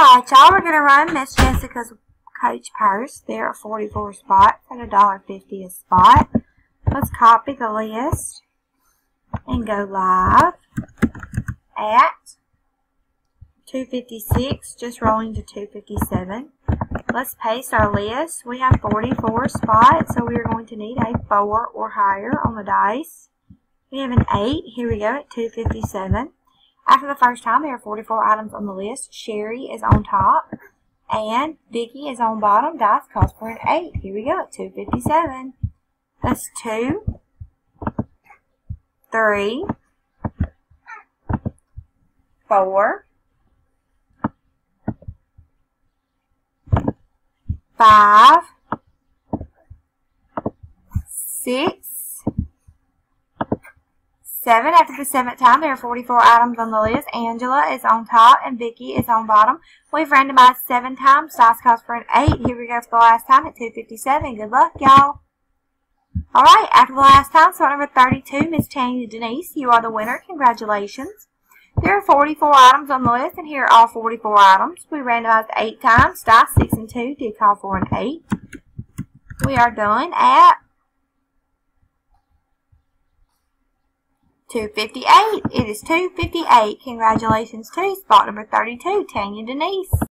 Alright, y'all, we're going to run Miss Jessica's Coach Purse. There are 44 spots at $1.50 a spot. Let's copy the list and go live at 256, just rolling to 257. Let's paste our list. We have 44 spots, so we are going to need a 4 or higher on the dice. We have an 8. Here we go at 257. After the first time, there are 44 items on the list. Sherry is on top. And Vicky is on bottom. Dice calls for an 8. Here we go at 257. That's 2, 3, 4, 5, 6, Seven. After the seventh time, there are 44 items on the list. Angela is on top and Vicky is on bottom. We've randomized seven times. Dice calls for an eight. Here we go for the last time at 257. Good luck, y'all. Alright, after the last time, spot number 32, Miss Tanya Denise, you are the winner. Congratulations. There are 44 items on the list, and here are all 44 items. We randomized 8 times. Dice 6 and 2 did call for an 8. We are done at 258. It is 258. Congratulations to spot number 32, Tanya Denise.